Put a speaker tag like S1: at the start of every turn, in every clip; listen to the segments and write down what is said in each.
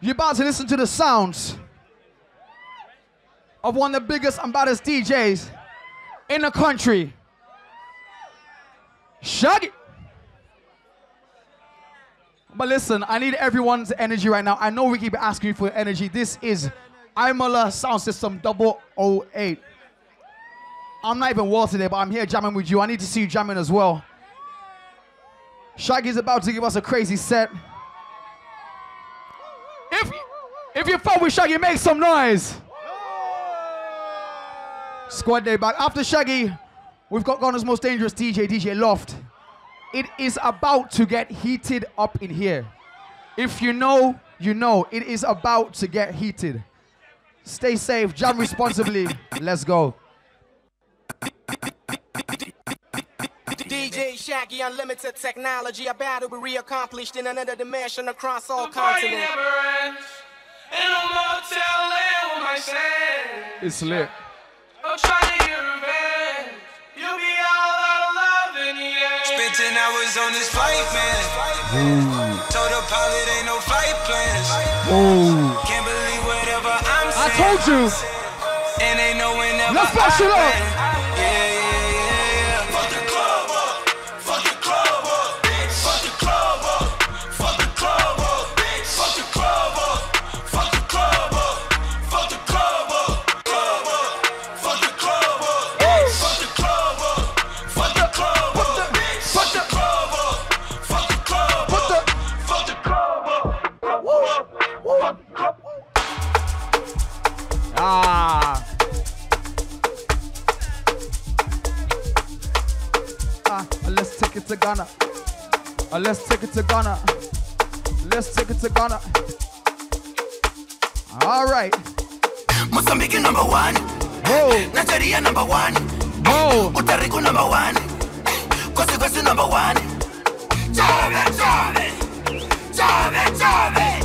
S1: You're about to listen to the sounds of one of the biggest and baddest DJs in the country. Shagy. But listen, I need everyone's energy right now. I know we keep asking you for energy. This is iMullar Sound System 008. I'm not even well today, but I'm here jamming with you. I need to see you jamming as well. Shagy's about to give us a crazy set. If you fuck with Shagy, make some noise. Squad day back. After Shagy, we've got Ghana's most dangerous DJ, DJ Loft. It is about to get heated up in here. If you know, you know. It is about to get heated. Stay safe, jam responsibly. Let's go.
S2: DJ Shagy, unlimited technology, a battle we reaccomplished in another dimension across all the continents.
S3: Never ends. In a motel, lay with my sand.
S1: It's lit.
S3: I'm trying to get revenge. You'll be all out of love in the end.
S4: Spent 10 hours on this flight, man. Told the pilot ain't no flight plans.
S1: Oh.
S4: Can't believe whatever I'm
S1: I told you.
S4: And ain't no whenever
S1: Let's flash it up. To Ghana. Ah, let's take it to Ghana. Let's take it to Ghana. All right.
S4: Mozambique number one.
S1: Whoa.
S4: Nigeria number one.
S1: Whoa.
S4: Rico number one. Costa Costa number one. Chave, chave. Chave, chave.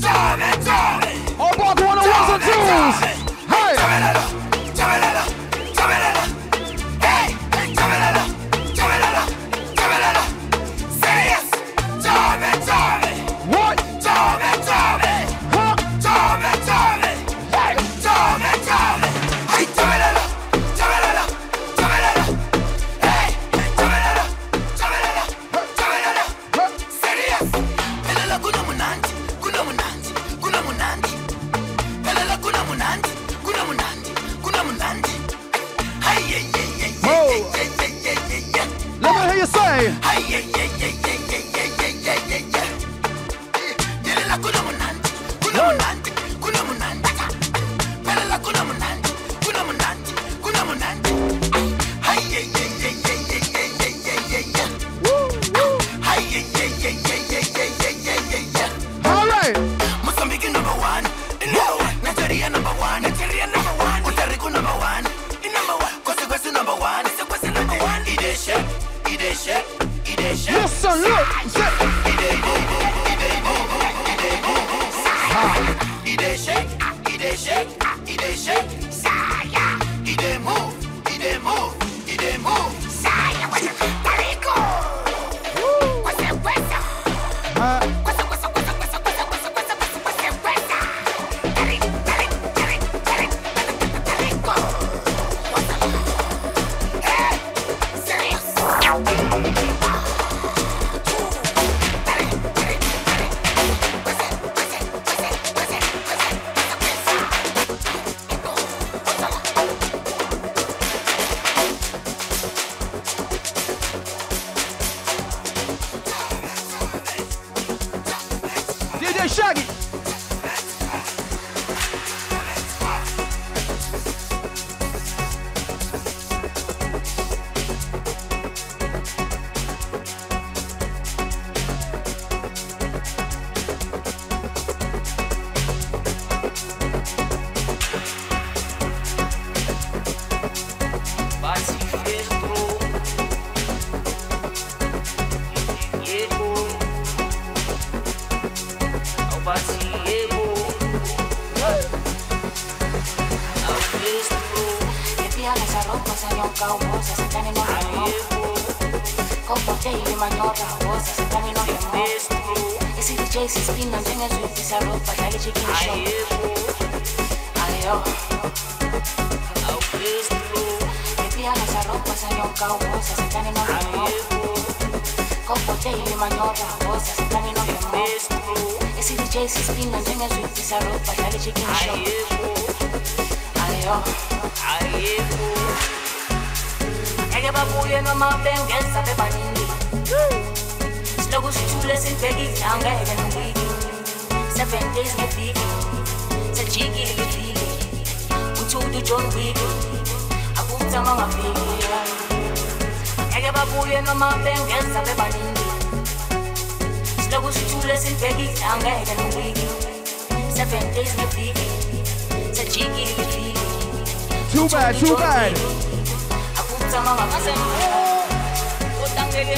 S4: Chave, chave.
S1: All about one on ones and twos.
S5: Ngeke babuye noma bebaningi siloku sithule sibhekile angeke seven days ngeviki sejikile ivili uthudu john wick akutama ngaviki ngeke babuye noma bengeza bebaningi siloku sithule sibhekile angeke seven days ngeviki sejikile ivili
S1: Too bad, too bad.
S6: Ngivu. Utangele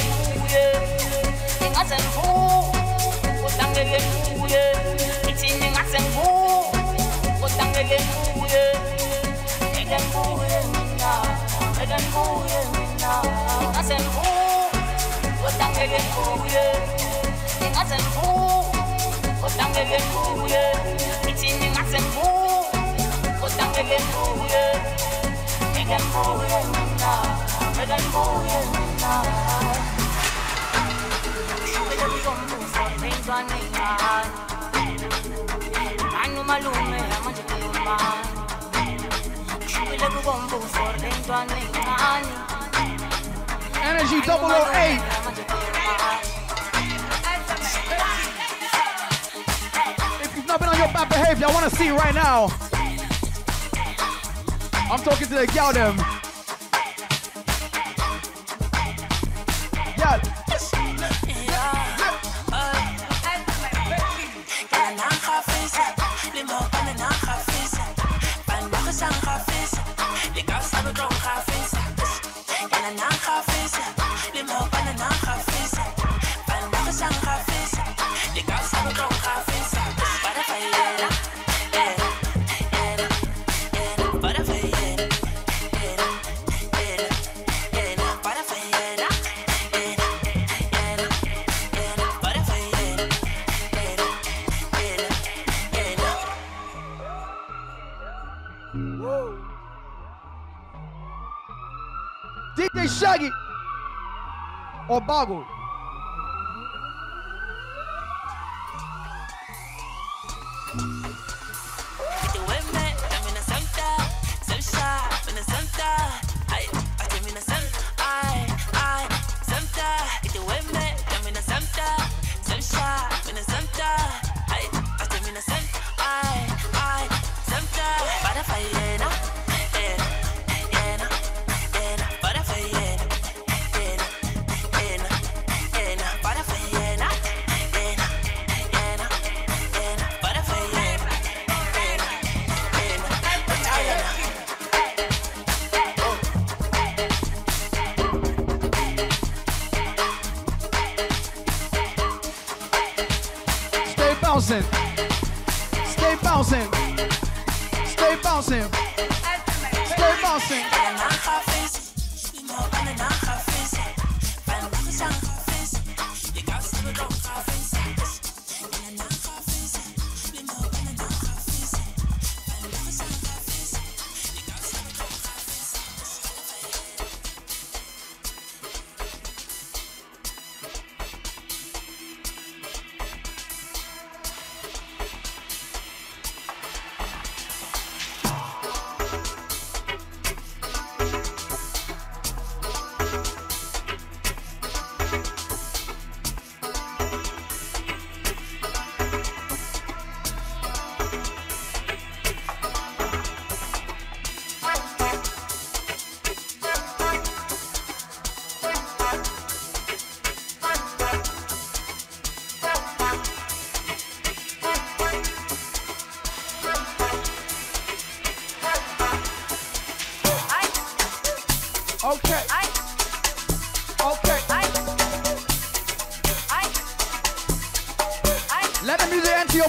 S6: mbuye, eke mbuye mina, eke mbuye mina.
S1: Energy 008. If you've not been on your bad behavior, I want to see right now. I'm talking to the gal them. Or Boggle.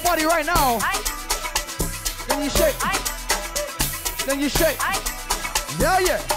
S1: Your body right now. Then you shake. Then you shake. Yeah, yeah.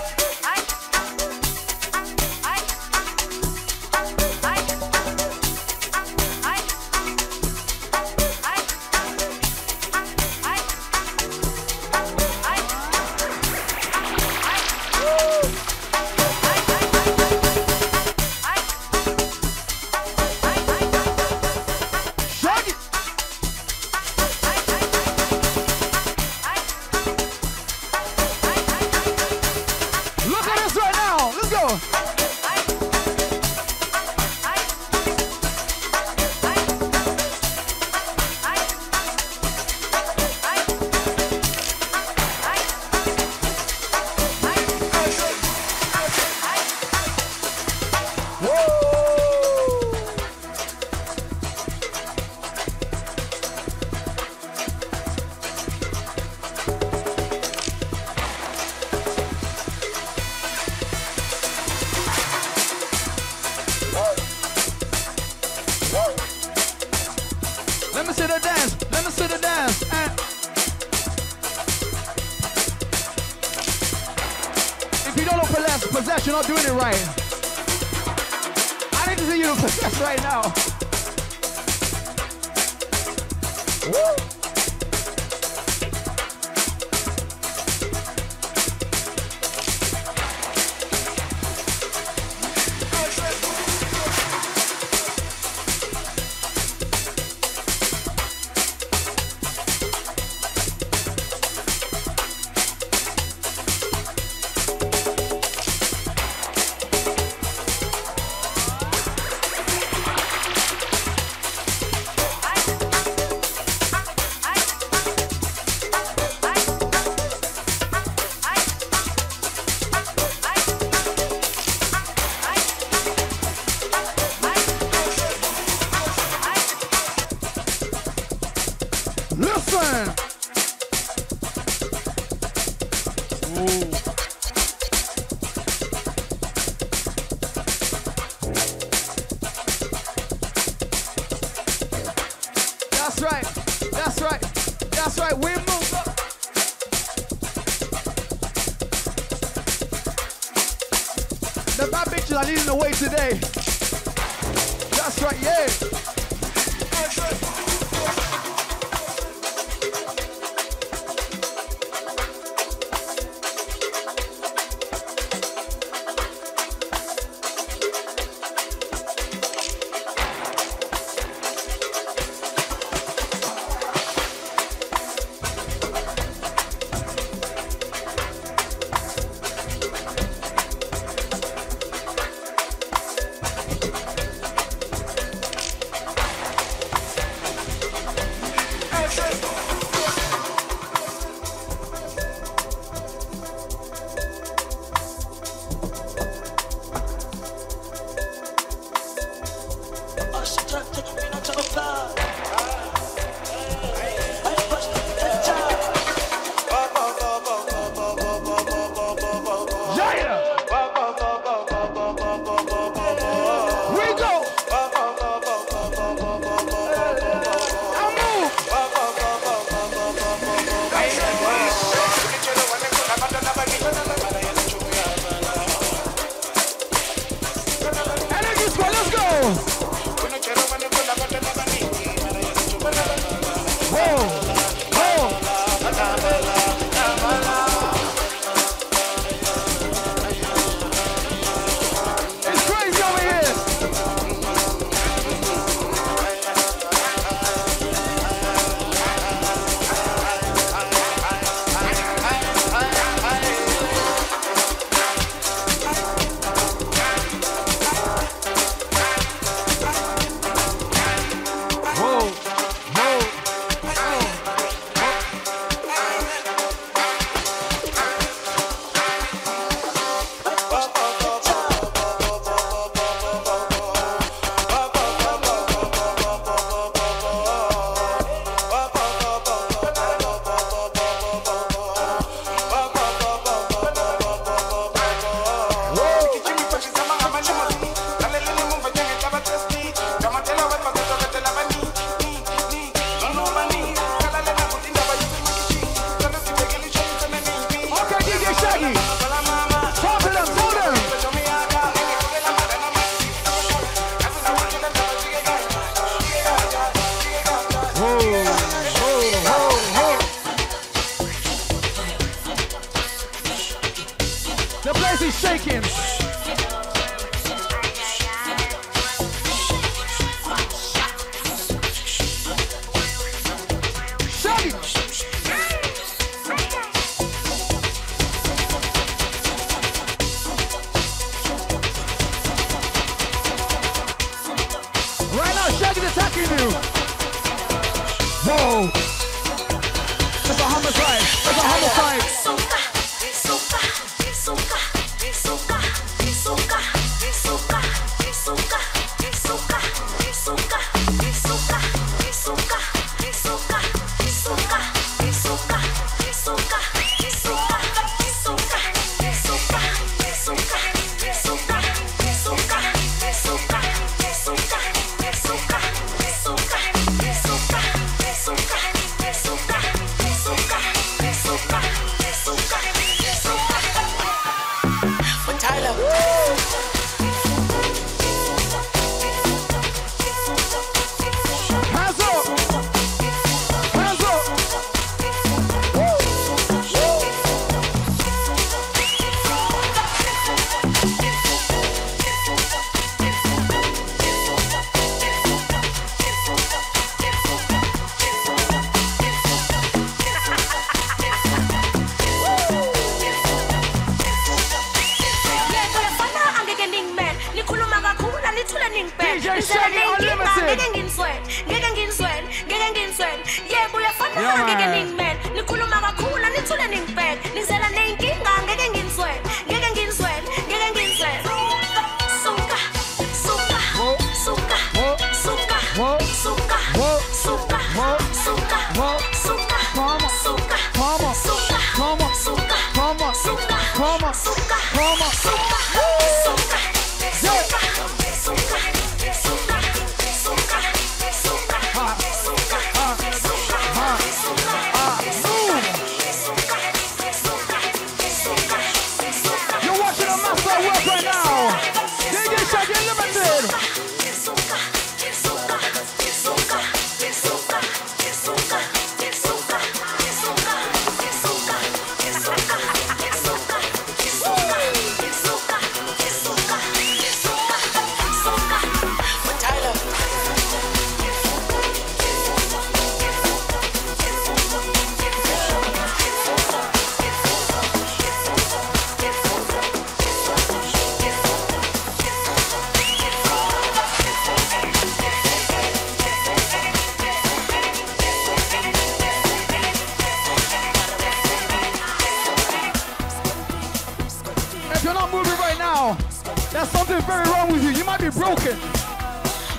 S7: broken.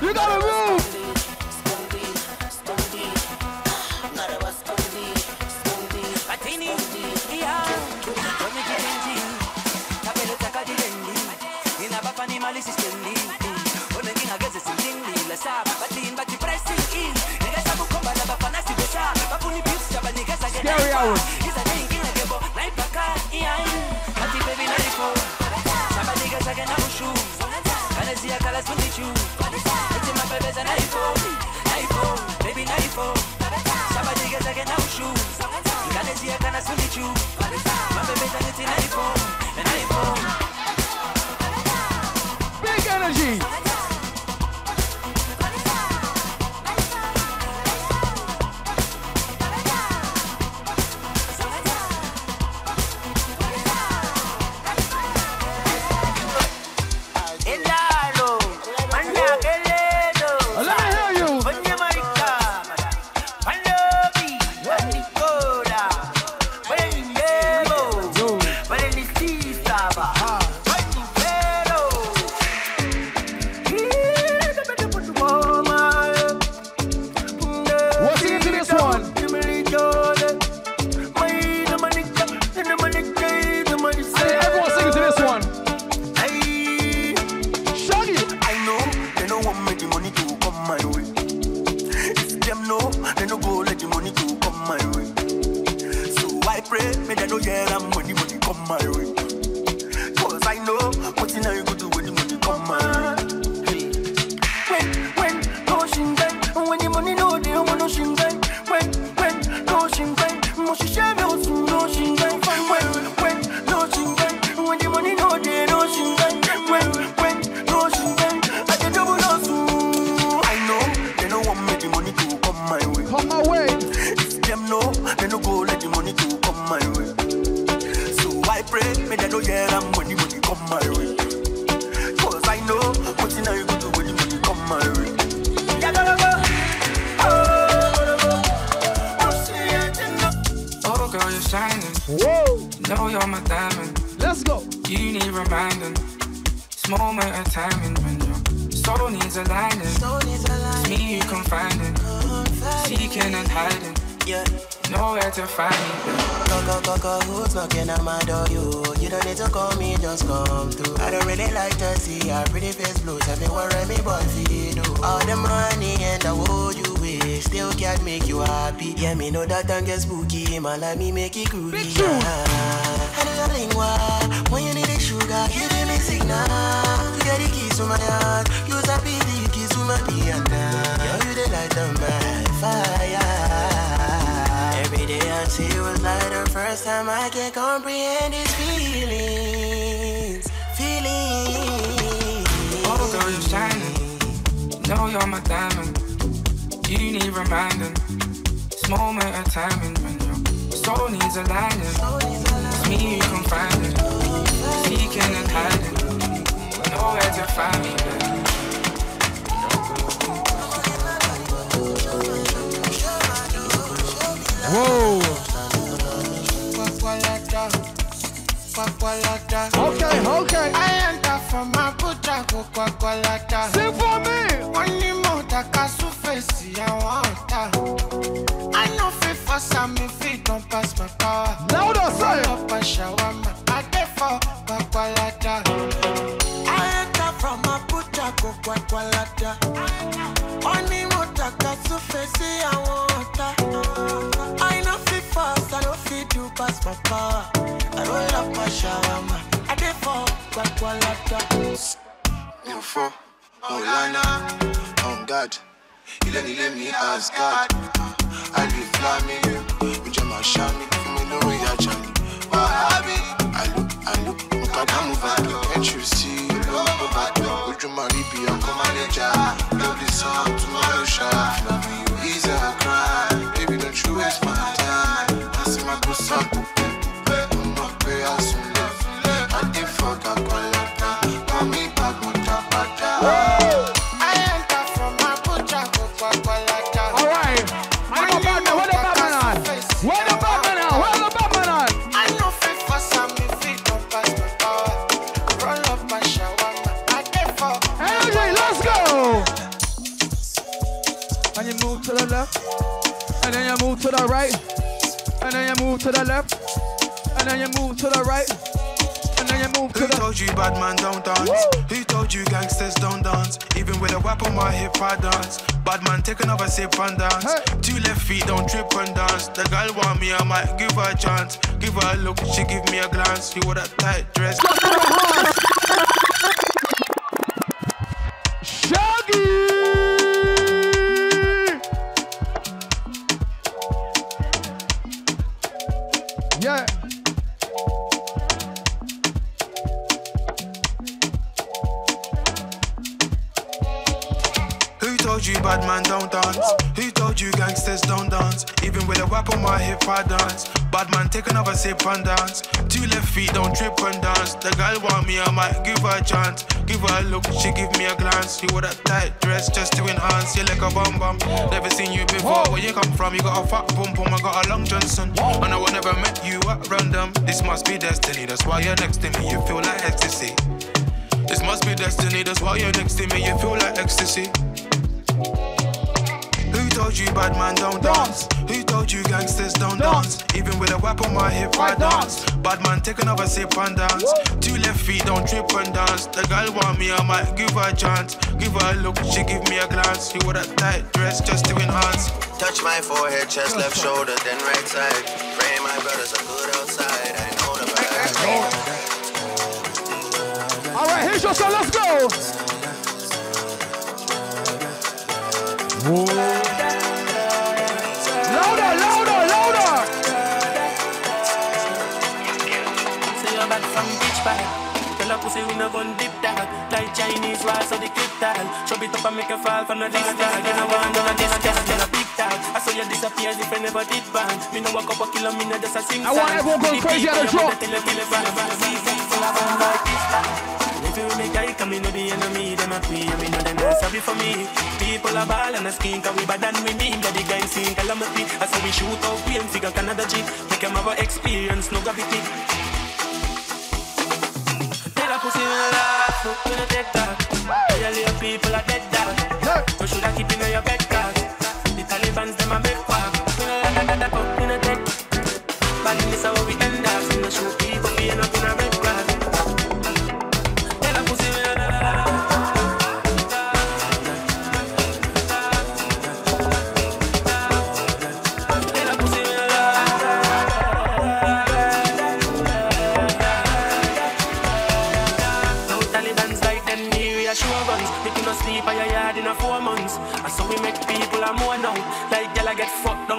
S7: You gotta move. blinding. This
S8: moment of timing when your soul needs aligning. It's me you can find
S9: it.
S8: Seeking and hiding. Nowhere to find me.
S1: Whoa. Okay, okay.
S7: I am from Abuja go kwakwalada.
S1: Sing for me.
S7: Wọ́n ní mo dàka súfèsì àwọn ọ̀tá. I no fit force am if it don pass my power.
S1: Louder, say.
S7: Roll up and shawama, I dey for kwakwalada. I enter from Abuja go kwakwalada. Wọ́n ní mo dàka súfèsì àwọn ọ̀tá. I no fit force, I no fit do pass my power. I roll up and shawama, I dey for kwakwalada.
S10: mi ò fọ́ ọ̀lànà on guard ilé nílé mi asgard àlè flamingo oúnjẹ máa ṣá mi fún mi lórí ajá mi wàhábì àlò àlò nkàdá mú bàdó ẹ̀jú sí olóńgbò bàdó ojú máa rí bí ọkọ mánéjà lórí sàn tó máa lọ ṣàfihàn mi ò easy and cry baby don't you waste my time. Àti máa kó sáàpù pé
S1: to the left. And then you move to the right. And then you move to the left. And then you move to the right. Then you move to
S3: Who told you bad man don't dance? Who told you gangsters don't dance? Even with a whip on my hip, I dance. Bad man, take another sip and dance.
S1: Hey.
S3: Two left feet, don't trip and dance. The girl want me, I might give her a chance. Give her a look, she give me a glance. You wore that tight dress. Sip and dance. Two left feet, don't trip and dance. The girl want me, I might give her a chance. Give her a look, she give me a glance. You wore that tight dress just to enhance. You like a bum bum. Never seen you before. Where you come from? You got a fat pum pum. I got a long Johnson. And I would never met you at random. This must be destiny. That's why you're next to me. You feel like ecstasy. This must be destiny. That's why you're next to me. You feel like ecstasy. Who told you bad man don't dance? Who told you gangsters don't dance? Even with a weapon, on my hip, I dance. Bad man, take another sip and dance. Two left feet, don't trip and dance. The girl want me, I might give her a chance. Give her a look, she give me a glance. You wore that tight dress just to enhance.
S11: Touch my forehead, chest, left shoulder, then right side. Pray my brothers are good outside. I know the vibe.
S1: All right, here's your song. Let's go. Louder,
S12: from. Tell a pussy we no gun dip tag. Like Chinese rice or the clip tag. Chop it up and make a fall from the this tag. You know one on a this tag, then a big tag. I saw you disappear if I never did bang. Me no walk up a kilo, me no just a sing
S1: I want everyone going crazy at the drop.
S12: If you make I come, me know the enemy, them a pray, me know them not sorry for me. People are ball and a skin, cause we bad than we mean. That the guys sing calamity, I saw we shoot out, we and figure Canada G. Make them have experience, no gravity. Look when I take that. Violate people are dead dog. You should have keep in your bed card.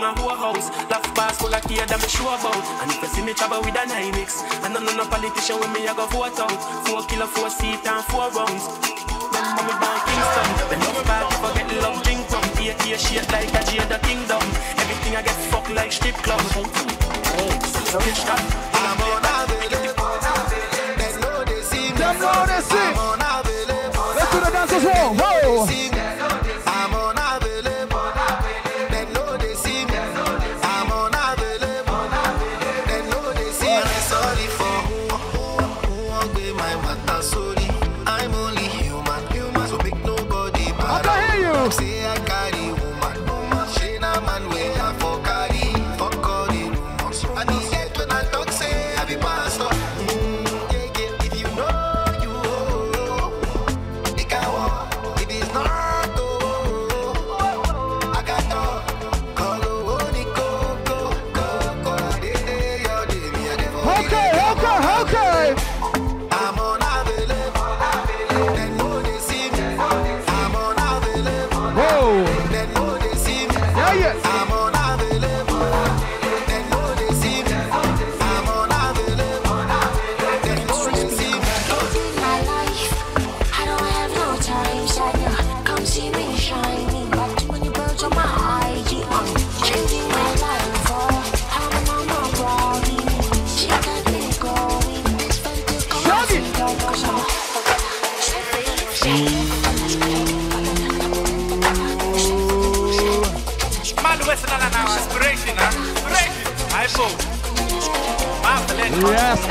S12: A whole house. Laugh pass full of kid that me sure about. And if you see me travel with a nine mix, and none of no politician with me I go vote out. Four killer, four seat and four rounds. Remember me born Kingston. The love party forget the love drink from. Eight year shit like a Jada Kingdom. Everything I get fucked like strip club. Oh, so bitch that. I'm on
S1: Them know they see. Let's do the dance as well. Whoa.
S9: with
S1: the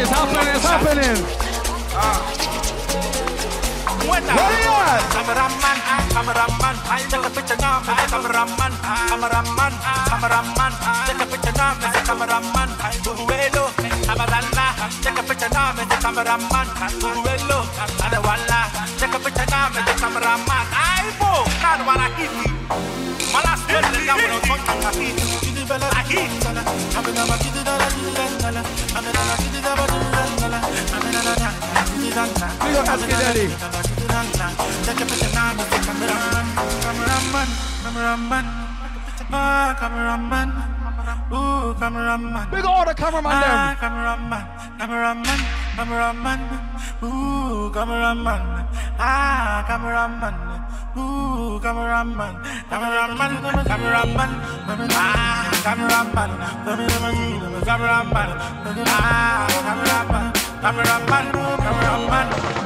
S1: it's happening, it's happening.
S13: What
S1: Where you at?
S13: Take a picture now, take a picture now, take a picture now, take a picture now, not what I I'm
S1: up Ask Daddy.
S13: Take a picture now, Mr. Cameraman, ooh, cameraman.
S1: Big all the cameraman
S13: Ah, cameraman, cameraman, cameraman, ooh, cameraman, ah, cameraman, ooh, cameraman, cameraman, cameraman, ah, cameraman, cameraman, ah, cameraman, cameraman, cameraman,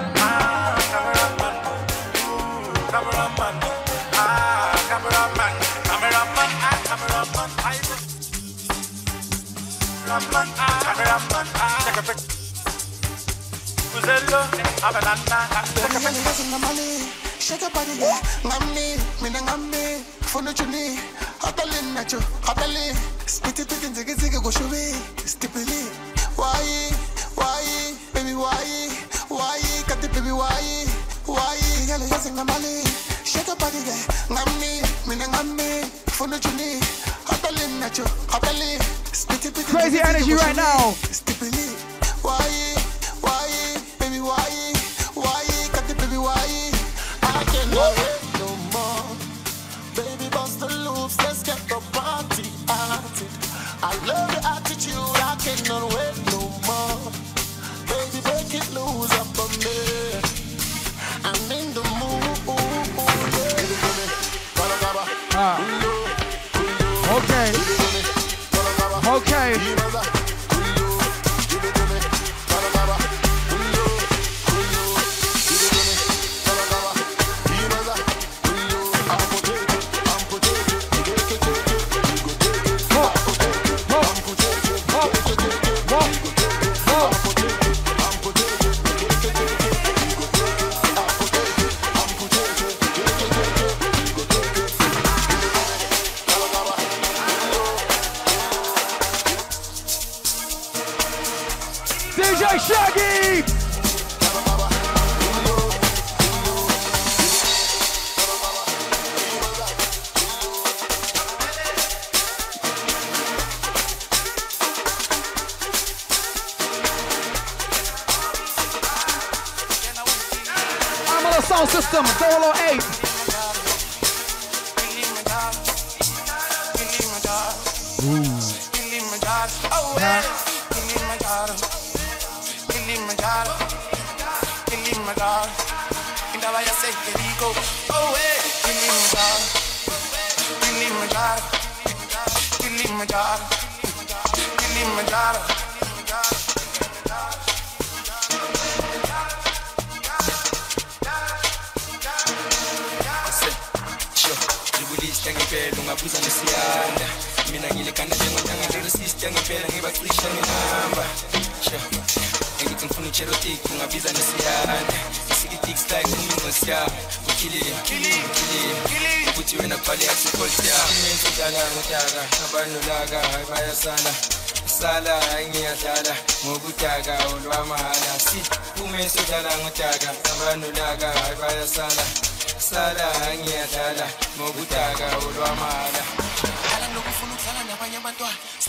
S13: Uzello, abalanda, take a picture.
S10: Shake your body, yeah. Ngamni, mina ngamni, funa chuni. Hatalin nacho, hatali. Spiti piti zigi zigi go shubi. Stipili. Why, why, baby why, why, kati baby why, why, yale yasi ngamali. Shake your body, yeah. Ngamni, mina ngamni, funa chuni. Hatalin nacho, hatali. Spiti piti
S1: Crazy
S10: zigi zigi
S1: energy right now.
S10: Stipili. Why, why, why, why,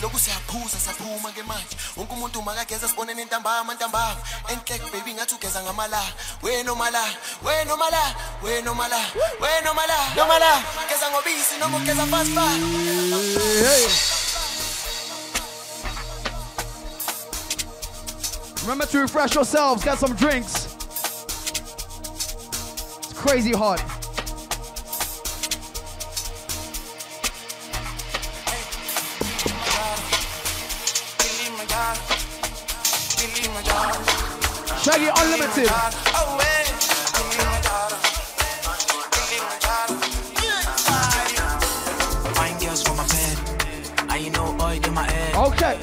S10: silokhu siyaphuza saphuma wonke umuntu makageza sibone nentambama ntambama. Enhlek baby ngathi ugeza ngamala. Wenomala wenomala wenomala wenomala nomala geza ngobisi noma ugeza
S1: Remember to refresh yourselves, get some drinks. It's crazy hot.
S7: My head.
S1: Okay.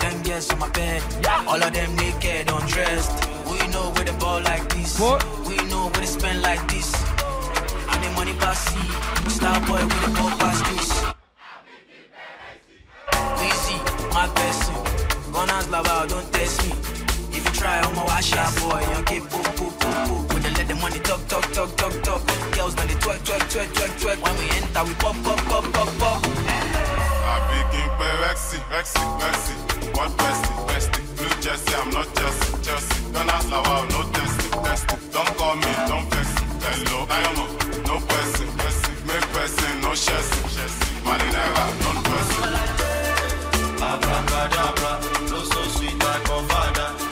S7: Fine girls on my bed. All of them naked, undressed. We know where the ball like this. We know where they spend like this. And the money pass see. Star boy with the ball pass this. Easy, my person. Gunners lava, don't test me. If you try, I'm a wash out boy. You keep poop, poop, poop, poop. When they let the money talk, talk, talk, talk, talk. Girls, now they twerk, twerk, twerk, twerk, twerk. When we enter, we pop, pop, pop, pop, pop.
S14: Big pay Rexy, Rexy, Rexy. What bestie, bestie? Blue Jersey, I'm not Jersey, Jersey. Gunners lava, no testing, testing. Don't call me, don't vex me. Hello, Diamond, no person, person. Make person, no chassis, chassis. Marinera, non person.
S15: Abracadabra, no so sweet like your father.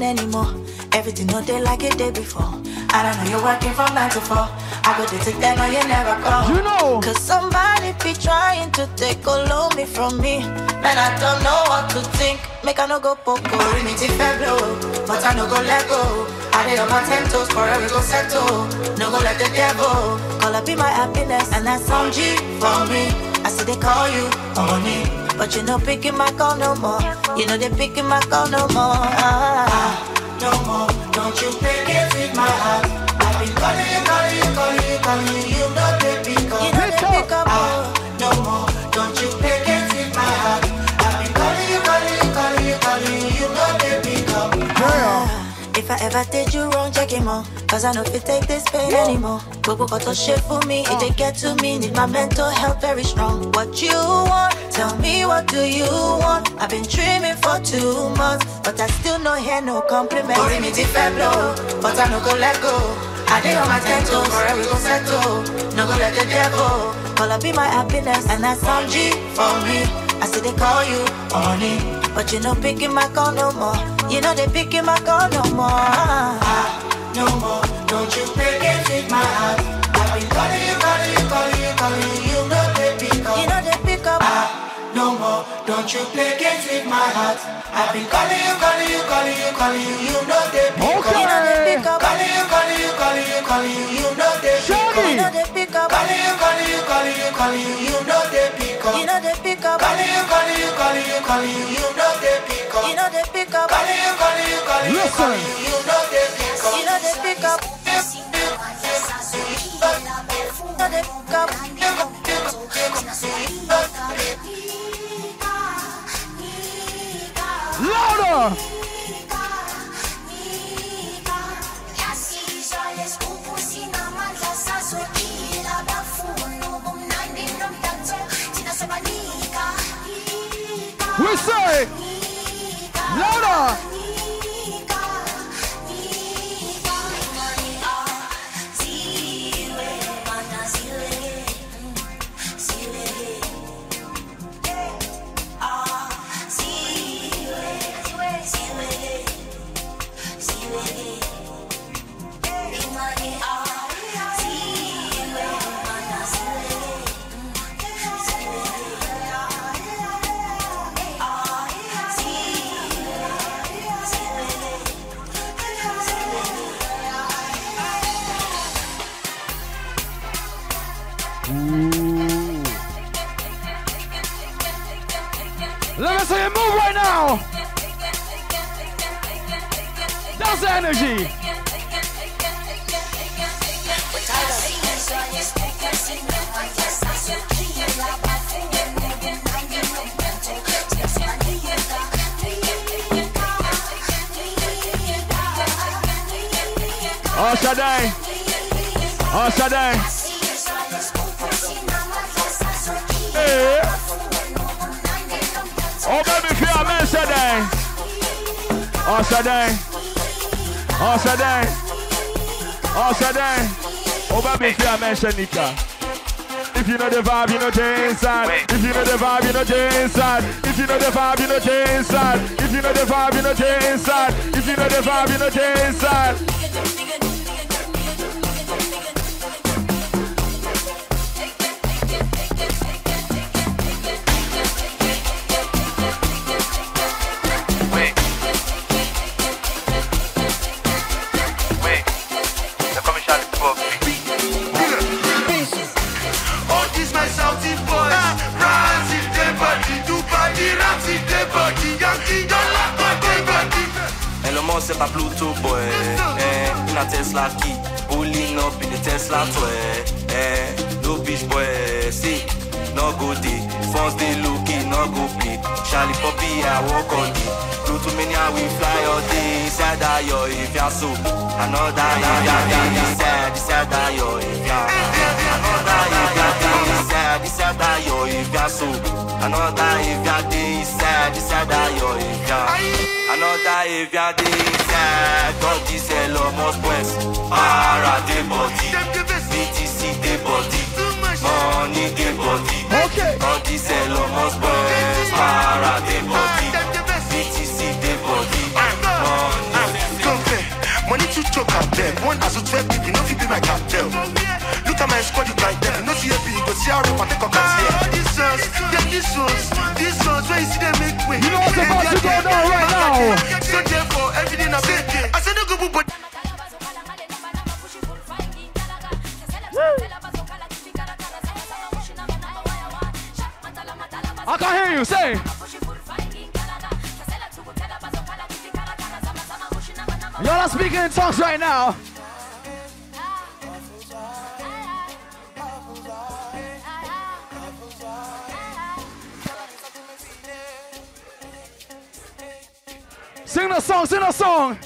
S15: They
S16: anymore. Everything no they like it day before. I don't know you're working from nine to four. I go to take them and you never call.
S17: You know.
S16: Cause somebody be trying to take all of me from me. Man, I don't know what to think. Make I no go poco. me to blow, but I no go let go. I did on my ten toes, forever go settle. No go let the devil call up be my happiness. And that's some G for me. I see they call you on honey. But you know picking my call no more. You know they picking my call no more. Ah,
S1: No more, don't you play games with my heart. I've been calling you, calling you, calling you, calling you. You know they pick up.
S16: You know they pick up.
S1: Ah, no more, don't you play games with my heart. I've been calling you, calling you, calling you, calling you. You know they pick up.
S16: Ah, If I ever did you wrong, him out. Cause I know if you take this pain anymore. Gbogbo got to shit for me, it they get to me. Need my mental health very strong. What you want? Tell me what do you want? I've been dreaming for two months, but I still no hear no compliment.
S1: Worry me till blow, but I no go let go. I did on my ten toes, forever go settle.
S16: No go let the devil call up be my happiness, and that's some G for me. I see they call you honey, but you know picking my call no more. You know they picking my call no more.
S1: Ah, no more, don't you play games with my heart. I've been calling you, calling you, calling you, calling you. You know they pick up.
S16: You know they pick up.
S1: Ah, no more, don't you play games with my heart. I've been calling you, calling you, calling you, calling you. You know they pick up.
S16: You know they pick up.
S1: Calling you, calling you, calling you, calling you. You know they pick up.
S16: You know they pick up.
S1: Calling you, calling you, calling you, calling you. You know they pick up.
S16: You know they pick up.
S1: Calling you, calling you, calling you, calling you. You know they pick up.
S16: You know they pick up.
S1: Calling you, calling you, calling you,
S17: Listen.
S1: pick up.
S16: You know they pick up. You know they pick up.
S17: Louder. We say louder. You move right now. That's the energy. Oh, Shaddai. Oh, Shaddai. Hey. Oh, baby, feel a man, Shaddai. Oh, Shaddai. Oh, Shaddai. Oh, Shaddai. Oh, baby, feel a man, Shanika.
S13: If you know the vibe, you know Jay inside. If you know the vibe, you know Jay inside. If you know the vibe, you know Jay inside. If you know the vibe, you know Jay inside. If you know the vibe, you know Jay inside.
S15: Tesla key. Pulling up in the Tesla toy eh, No bitch boy See No go day Phones they looking No go play. Charlie Poppy I walk all day Do too many I will fly all day. Inside that yo if ya so Another if ya day Inside inside that yo if ya Another if ya day Inside inside that yo if ya so Another if ya day Inside inside that yo if ya Another ya dey inside God this Elon Musk West Para dey body BTC dey body Money dey body God this Elon Musk West Para dey body BTC dey body Money.
S7: Money to choke out them. One as a 12 people, no fit be my cartel. Look at my squad, you like them. No see a you go see how they take a cut here. All these songs, yeah, these songs,
S13: right now. Sing the song, sing the song.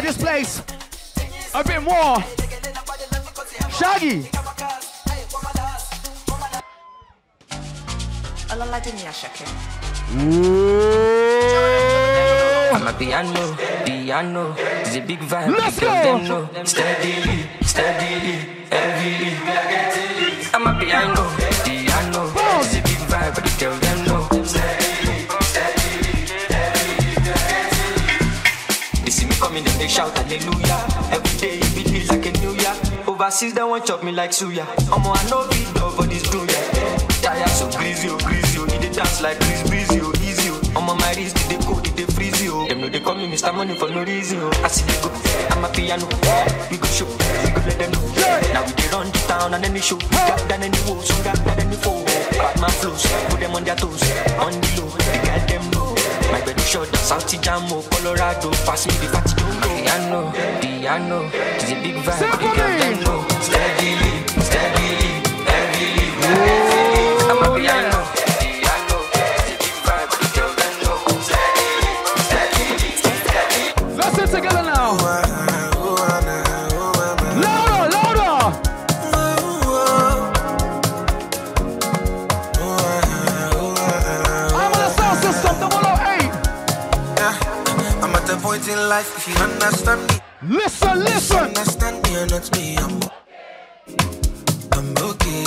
S13: Inside this place. A bit more. Shagy.
S18: Ọlọ́ládé.
S19: I'm a piano, piano, it's a big vibe.
S13: Let's go.
S19: Steadily, steadily, heavily. I'm a piano, piano, it's a big vibe, but the girl them know. Steadily, steadily, coming, then they shout hallelujah. Every day it feels like a new year. Overseas they want chop me like suya. Omo I no big dog for this do ya. Tire so greasy, oh greasy, oh. He dey dance like Chris Breezy, oh easy, oh. Omo my wrist they go, they dey freeze, oh. Them know they call me Mr. Money for no reason, oh. I see they go, I'm a piano, we go show, we go let them know. Now we dey run the town and any show, got than any woe, stronger than any foe. Bad man flows, put them on their toes, on the low, they got them low. My belly short, South Jamo, oh, Colorado, pass me the fatty. Piano, piano, it's a big vibe, the girl them know.
S7: Understand me.
S13: Listen, listen.
S7: Understand me not me, I'm, I'm okay.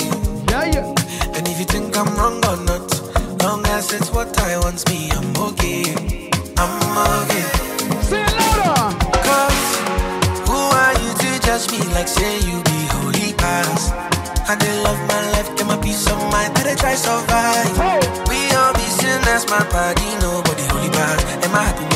S13: Yeah, yeah.
S7: And if you think I'm wrong or not, long as it's what I want me, I'm okay. I'm okay.
S13: Say it louder.
S7: Cause who are you to judge me like say you be holy past? I did love my life, get my peace of mind, that I try survive. We all be sinners, my body, nobody holy past. And my happiness comes first, I never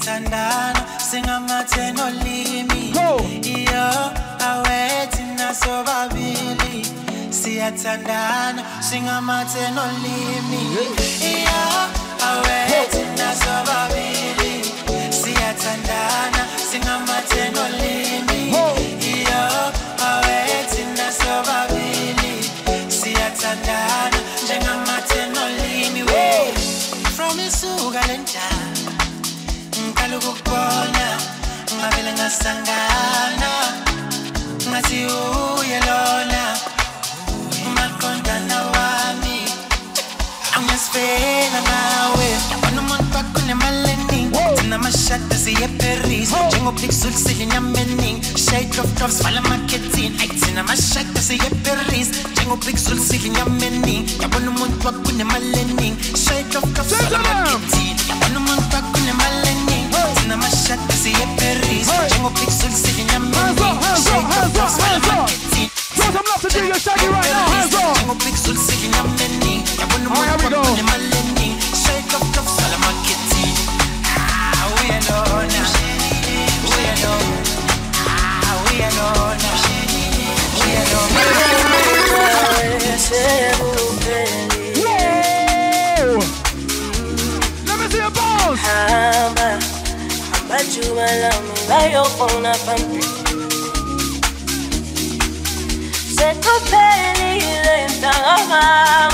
S7: siyathandana singamathe nolimi. Iyo awethi naso siyathandana singamathe nolimi. Iyo awethi naso siyathandana singamathe nolimi. Iyo awethi naso siyathandana njengamathe nolimi. From isuka ukukubona ngavele ngasangana ngathi uye lona umaqondana wami angasifela ngawe onomuntu bakho nemaleni sinamashada siyeperis njengobliksul silinyamening shaytroftrof sivala siyeperis njengobliksul silinyamening yabona umuntu wakho nemalening shaytroftrof sivala Kisha siyeperisa Njengo pixel sivinyamini Hands up, dance while I'm getting
S1: Throw some love to DJ Shagy right now, hands up
S7: Njengo pixel sivinyamini Yabona mwana kwa mwana up, But
S1: you allow me by your
S17: phone up and Se tu peli lenta,
S1: mamá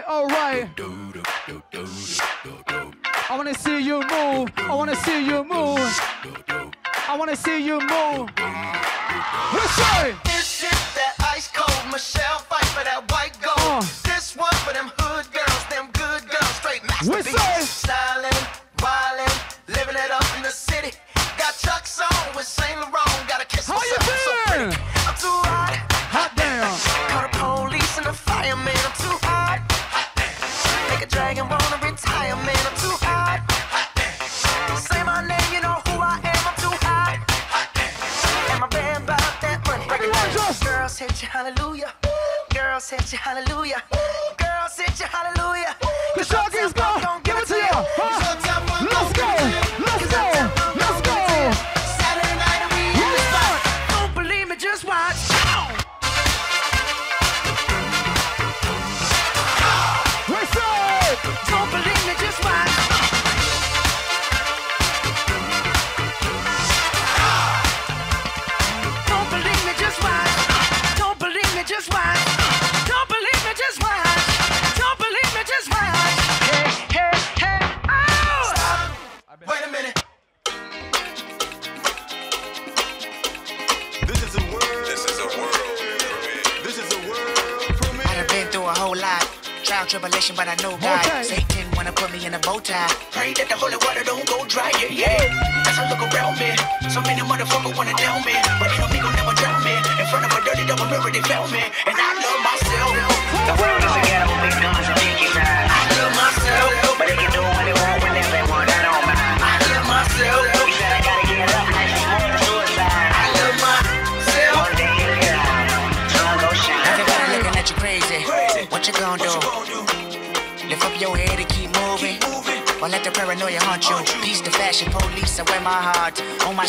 S1: right, all right. I wanna see you move. I wanna see you move. I wanna see you move. Let's
S4: go. Is it that ice cold Michelle fight for that? Hallelujah.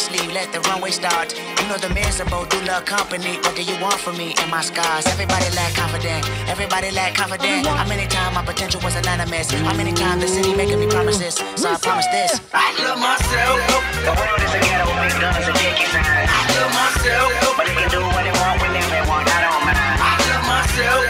S18: Let the runway start. You know the miserable do love company. What do you want from me and my scars? Everybody lack confident. Everybody lack confident. How many times my potential was anonymous? How many times the city making me promises? So I promise this. I love myself. The world is a ghetto with guns and dickies. I love myself. But they can do what they want whenever they want. I don't mind. I love myself.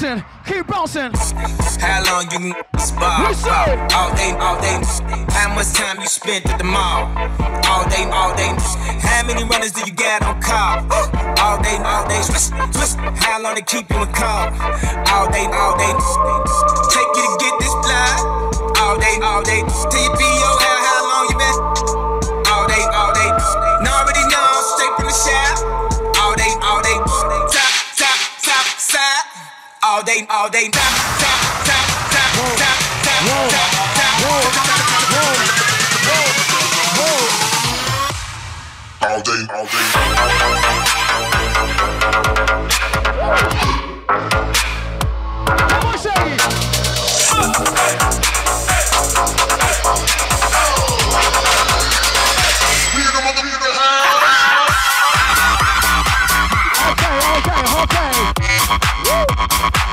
S1: Bouncing, keep bouncing.
S20: How long you spar? All day, all day. How much time you spent at the mall? All day, all day. How many runners do you got on call? All day, all day. How long they keep you in call? All day, all day. Take you to get this fly. All day, all day. Till you be your All day, all day. Top, top, top, top, top, top, top, top,
S4: All day, all day.
S1: Come on,
S12: Shagy.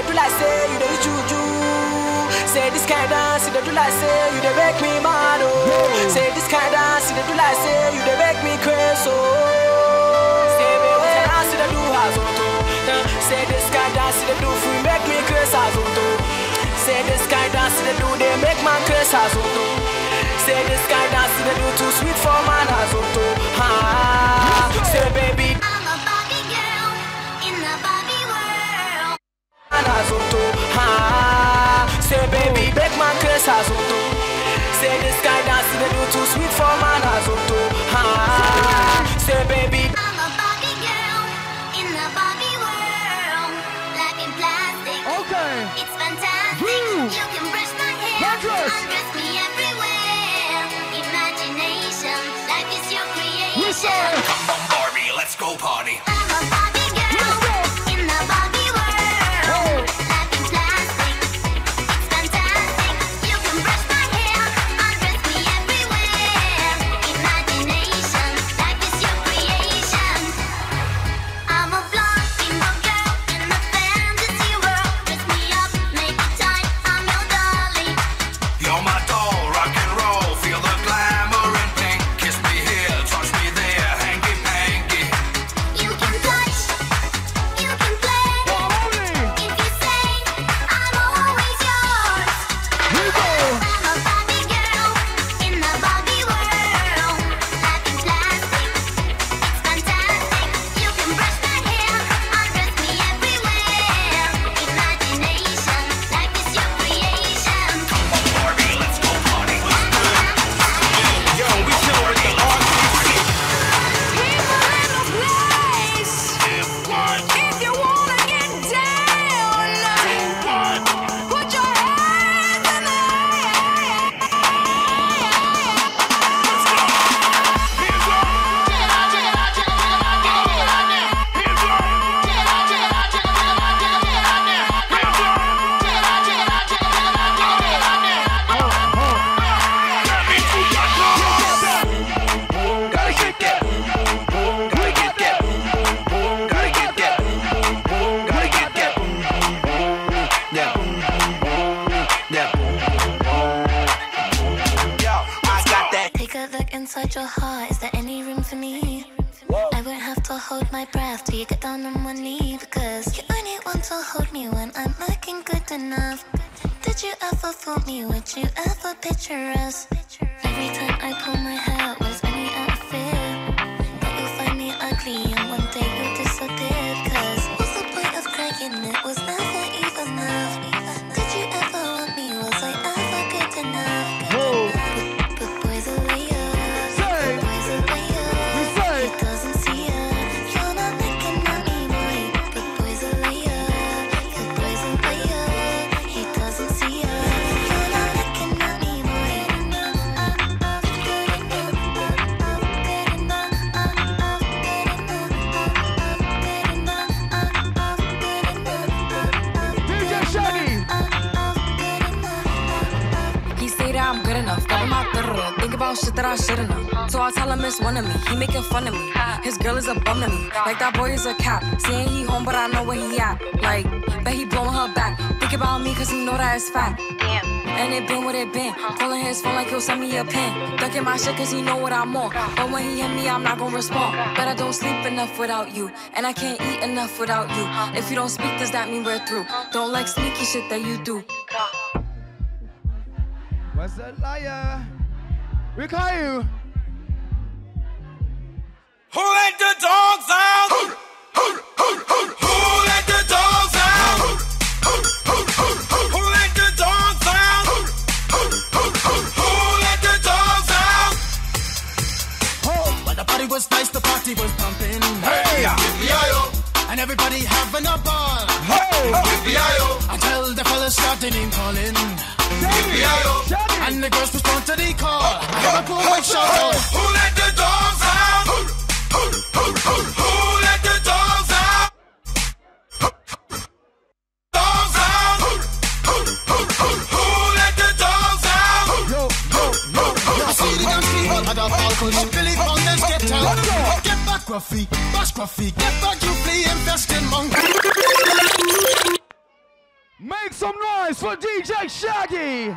S12: dance do like say you they juju. Say this kind dance they do like say you they make me mad oh. Say this kind dance they do like say you they make me crazy oh. Say me what dance they do as on to. Uh, Say this kind dance they do for make me crazy as on to. Say this kind dance they do they make man crazy as on to. Say this kind dance they do too sweet for man as on to. Ah, say baby. Say baby make man crazy as on to. Say this kind of dance they do too sweet for man as on to. Ah, say baby.
S1: Okay.
S17: It's fantastic.
S1: Woo.
S17: You can brush my hair,
S1: Undress.
S17: undress me everywhere. Imagination, life is your creation.
S1: We say.
S20: Come on, Barbie, let's go party.
S17: I'm a Barbie
S20: there.
S21: About shit that I shouldn't know. So I tell him it's one of me. He making fun of me. His girl is a bum to me. Like that boy is a cat. Saying he home, but I know where he at. Like, bet he blowing her back. Think about me, cause he know that it's fat. And it been what it been. Calling his phone like he'll send me a pin. Ducking my shit cause he know what I'm on. But when he hit me, I'm not gonna respond. But I don't sleep enough without you. And I can't eat enough without you. If you don't speak, does that mean we're through? Don't like sneaky shit that you do.
S1: What's a liar? We call you.
S4: Who let the dogs out? Who let the dogs out? Who let the dogs out? Who let the dogs out?
S22: When the party was nice, the party was pumping.
S4: Hey, yippee-yi-yo.
S22: And everybody having a ball.
S4: Hey, yippee-yi-yo.
S22: Until the fellas started name calling. And the girls respond to the call. I have a cool white shout out.
S4: Who let the dogs out? Who let the dogs
S22: Get.
S1: Make some noise for DJ Shagy.